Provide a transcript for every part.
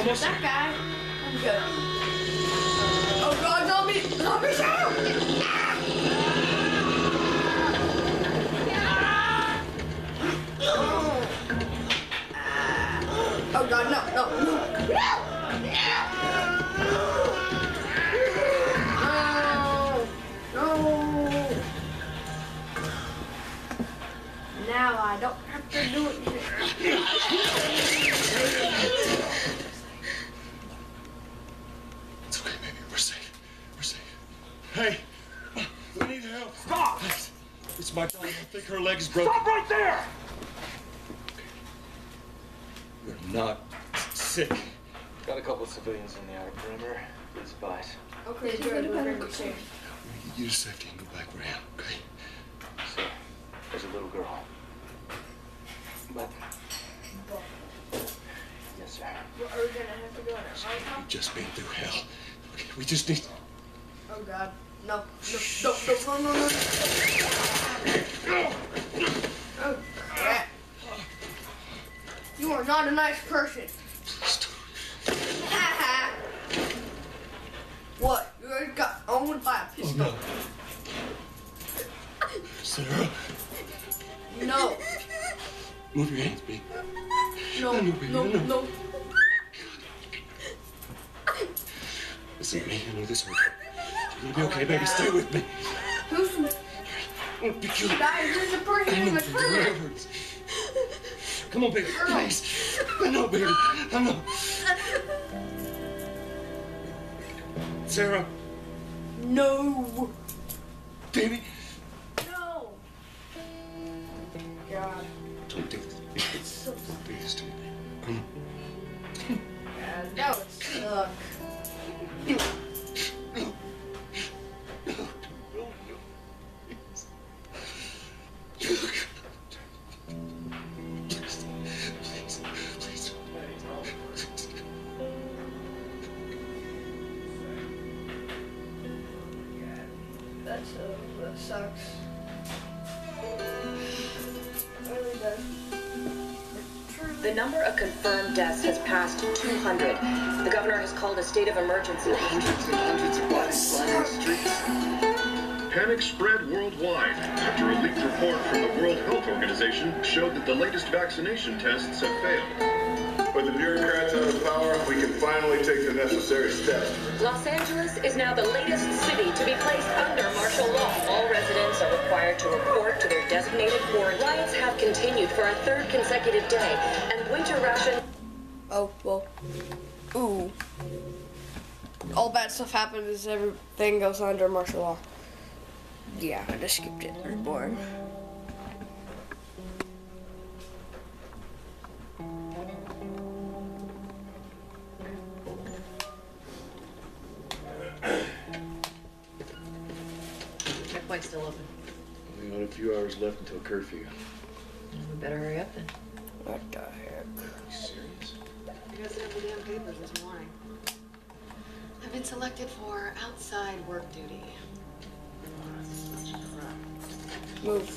Almost. That guy. I'm good. Oh god, zombie! Zombie show! Oh god, no, no, no. No! No! Now I don't have to do it. It's okay, baby. We're safe. We're safe. Hey, we need help. Stop! It's my daughter. I think her leg is broken. Stop right there! You're not sick. Got a couple of civilians in the outer perimeter. Please advise. Okay, good. We're gonna be safe. We need you to safety and go back where I am, okay? So, there's a little girl. But. Yes, sir. Well, Are we gonna have to go in a helicopter? We've just been through hell. Okay, we just need. Oh god. No, no, no, no, no, no, no. Oh, crap. You are not a nice person. Ha ha. What? You already got owned by a oh, pistol. no. Sarah, No. move your hands, baby. No, baby, no, I no. Listen me. I know this hurts. Gonna be okay, baby. Stay with me. Who's Don't be cute. guys? There's a person in the baby. Where it prison. hurts. Come on, baby. Please. I know, baby. I know. Sarah, No. The number of confirmed deaths has passed 200. The governor has called a state of emergency. Hundreds and hundreds of bodies lying the streets. Panic spread worldwide after a leaked report from the World Health Organization showed that the latest vaccination tests have failed. With the bureaucrats out of power, we can finally take the necessary steps. Los Angeles is now the latest city to be placed under martial law. All residents are required to report to their designated quarantine. Riots have continued for a third consecutive day, and winter ration. Oh, well. Ooh. All bad stuff happens, as everything goes under martial law. Yeah, I just skipped it. It's few hours left until curfew. We better hurry up then. What the heck? you serious? You guys have the damn papers this morning. I've been selected for outside work duty. Move.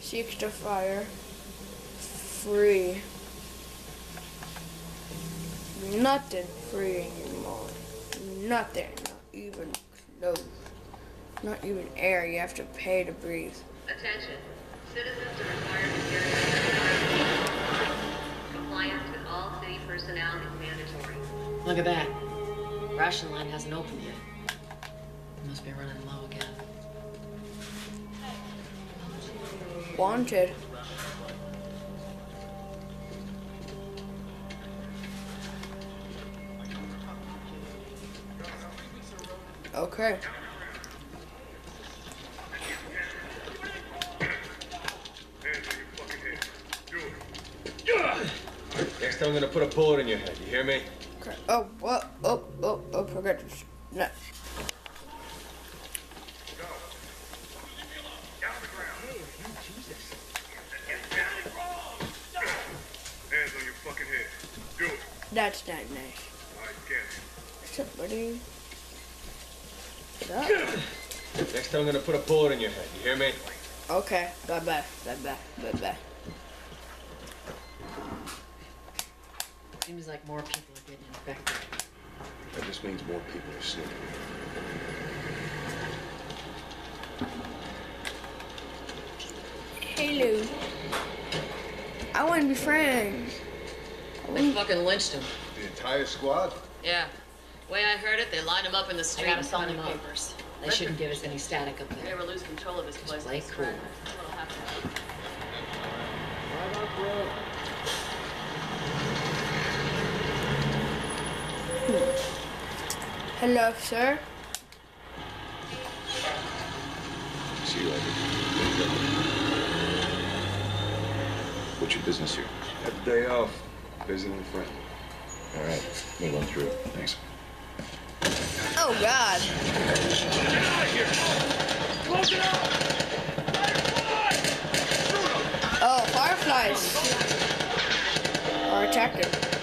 Seek to fire. Free. Nothing free anymore. Nothing. Not even clothes. Not even air. You have to pay to breathe. Attention. Citizens are required to carry compliance with all city personnel is mandatory. Look at that. Ration line hasn't opened yet. Must be running low again. Wanted. Okay. Next time I'm gonna put a bullet in your head, you hear me? Okay. Oh, what? Oh, oh, oh, forget this. No. That's not nice. Somebody right, get Somebody. Stop. Next time I'm gonna put a bullet in your head. You hear me? Okay. Bye bye. Bye bye. Bye bye. Seems like more people are getting infected. That just means more people are sneaking. Hello. I want to be friends. They fucking lynched him. The entire squad? Yeah. Way I heard it, they lined him up in the street. gotta and sign hung the him up. papers. They shouldn't give us any static up there. They there. ever lose control of his place. play I swear. cool. What'll happen? Hello, sir. See you later. What's your business here? Had the day off. Visiting a friend. All right, we'll run through. Thanks. Oh God. Oh, fireflies are attractive.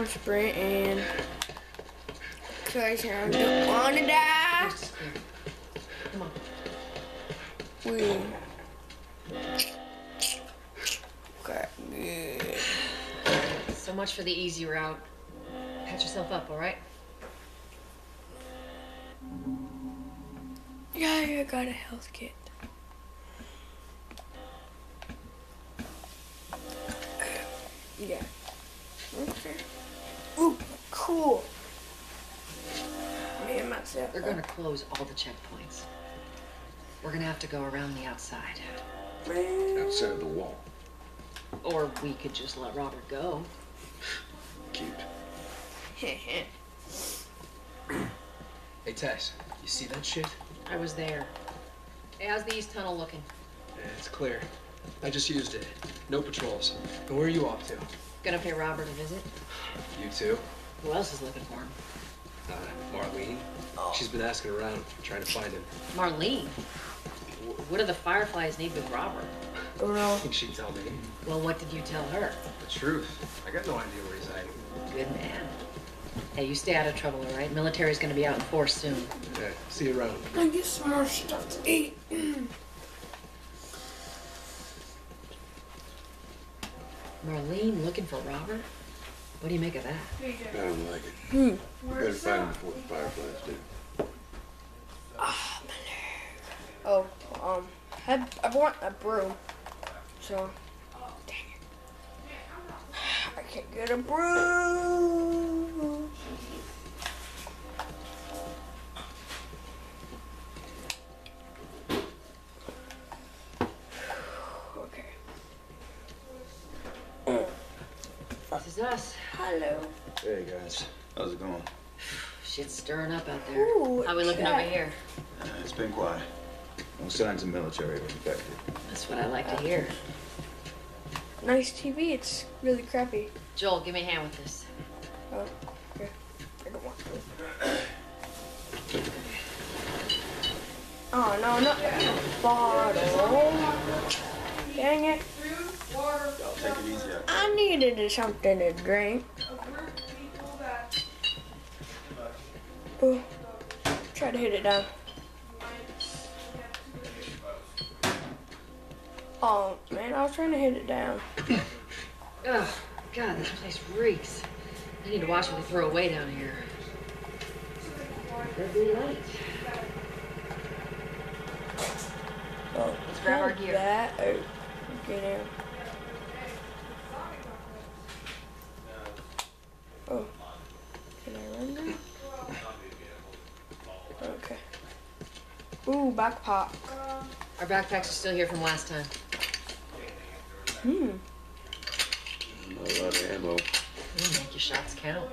I'm sprinting. Cause I don't wanna die. Come on. We. Okay, good. So much for the easy route. Patch yourself up, all right? Yeah, I got a health kit. Yeah. Okay. Ooh, cool. Me and myself. They're gonna close all the checkpoints. We're gonna have to go around the outside. Outside of the wall. Or we could just let Robert go. Cute. Hey Tess, you see that shit? I was there. Hey, how's the east tunnel looking? Yeah, it's clear. I just used it. No patrols. And where are you off to? Gonna pay Robert a visit? You too? Who else is looking for him? Uh, Marlene. She's been asking around, trying to find him. Marlene. What do the Fireflies need with Robert? I don't know. I think she'd tell me. Well, what did you tell her? The truth. I got no idea where he's hiding. Good man. Hey, you stay out of trouble, all right? Military's gonna be out in force soon. Yeah, see you around. I get some more stuff to eat. Marlene looking for Robert? What do you make of that? I don't like it. Hmm. Better find him before the fireflies do. Oh, um, I, I want a broom. So, dang it. I can't get a broom. Okay. This is us. Hello. Hey guys, how's it going? Shit's stirring up out there. Ooh, How we looking cat. over here? Uh, it's been quiet. No signs of military or infected. That's what I like to hear. Nice TV. It's really crappy. Joel, give me a hand with this. Oh, okay. I don't want to. Oh no, no bottle. Dang it! Y'all take it easy out I needed something to drink. Oh, try to hit it down. Oh man, I was trying to hit it down. Ugh, God, this place reeks. I need to watch what we throw away down here. Oh, Let's grab our gear. That. Oh, get in. new backpack. Our backpacks are still here from last time. Hmm. A lot of ammo. Mm, make your shots count.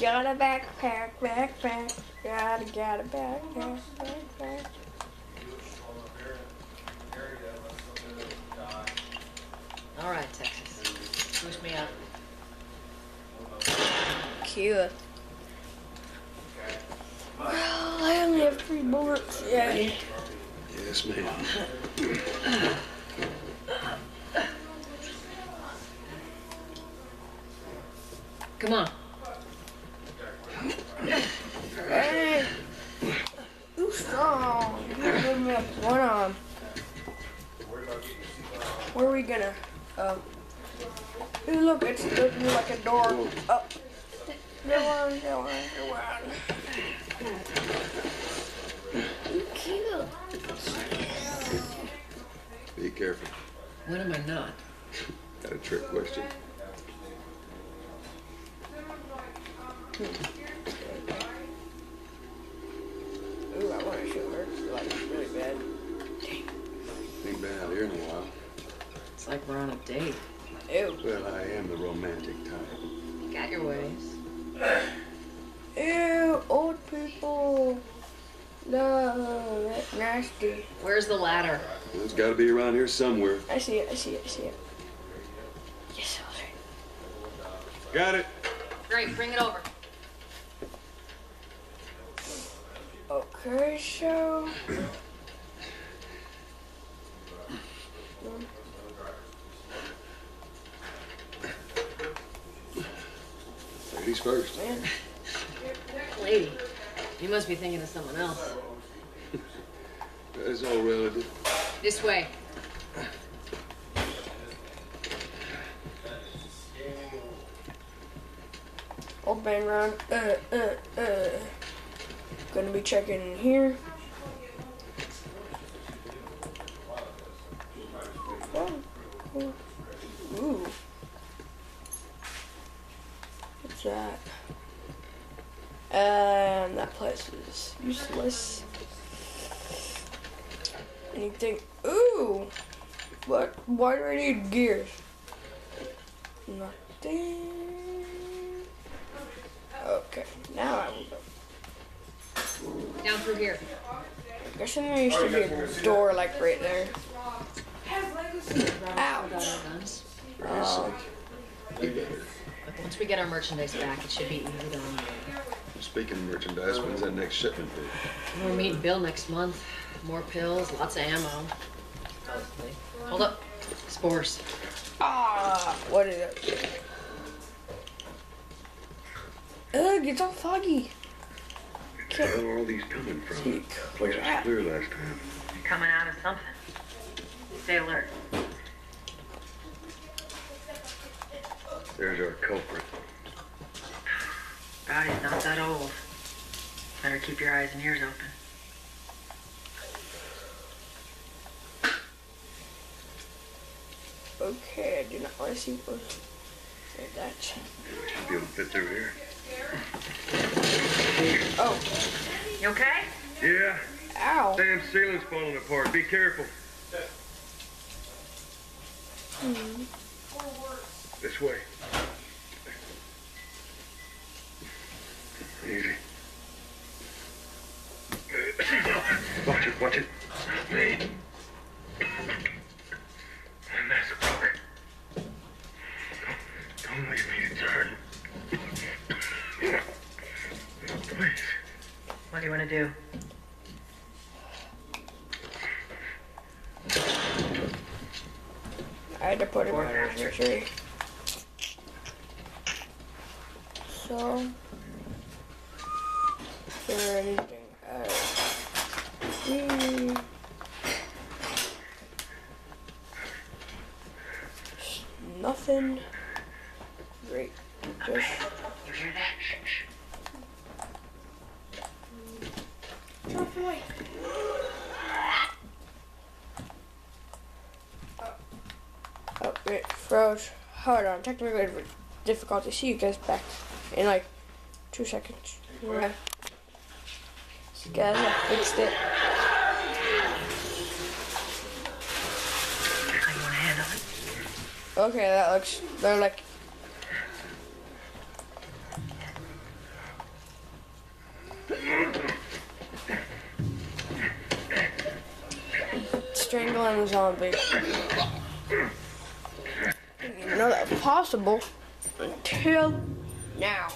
Got a backpack, backpack. Gotta, got a backpack, backpack. All right, Texas. Push me up. Cute. Have three bullets. Yeah. Yes, ma'am. Come on. Hey. You strong. You give me up one arm. Where are we gonna? Um. Ooh, look, it's looking like a door. Oh. Go on, go on, go on. Careful. When am I not? Got a trick question. Ooh, I want to show her. Like, really bad. Ain't been out here in a while. It's like we're on a date. Ew. Well, I am the romantic type. Got your ways. Ew, old people. No, that's nasty. Where's the ladder? Well, it's got to be around here somewhere. I see it, I see it, I see it. Yes, Elder. Got it. Great, bring it over. Okay, so. Ladies first. Man, Lady, you must be thinking of someone else. That's all relative. This way. old man round. Uh, uh, uh. Gonna be checking in here. Oh, oh. Ooh. What's that? Um, that place is useless. Anything? Ooh! What? Why do I need gears? Nothing. Okay, now I will go. Down through here. Guessing there used to be a door like right there. Ouch. Got our guns. For his sake. Be better. Look, once we get our merchandise back, it should be easy to unload. Speaking of merchandise, when's that next shipment due? We're meeting Bill next month. More pills, lots of ammo. Supposedly. Hold up. Spores. Ah, what is it? Ugh, it's all foggy. Where are all these coming from? See, Place was crap. clear last time. Coming out of something. Stay alert. There's our culprit. Body's not that old. Better keep your eyes and ears open. Okay, I do not want to see what like that. Should be able to fit through here. Oh, You okay? Yeah, ow. damn ceiling's falling apart. Be careful. This way. Easy. Watch it, watch it. Me. And that's a broke. Don't, don't leave me to turn. Please. What do you want to do? I had to put Four on faster. So, is there anything else? Hmm. Nothing. Great. Just You hear that? Drop away. Oh, froze. Hold on, technical difficulty. See you guys back in like two seconds. So guys, I fixed it. Okay, that looks. They're like. Strangling a zombie. Didn't know that was possible until now.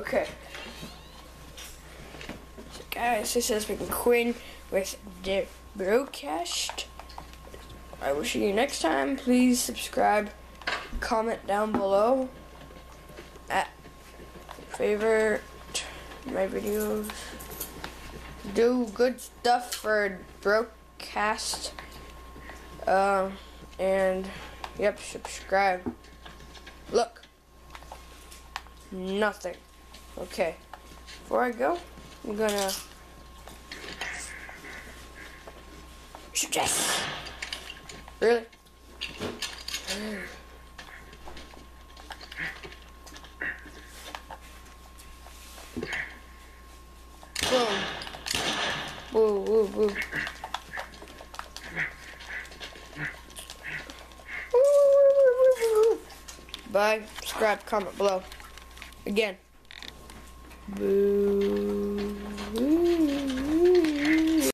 Okay. So guys, this has been Quinn with the Brocast. I will see you next time. Please subscribe, comment down below. At favorite my videos. Do good stuff for Brocast. Um, and yep, subscribe. Look, nothing. Okay, before I go, I'm gonna Yes. Really? Boom. Woo, woo, woo. Bye. Subscribe, comment below. Again. Boo.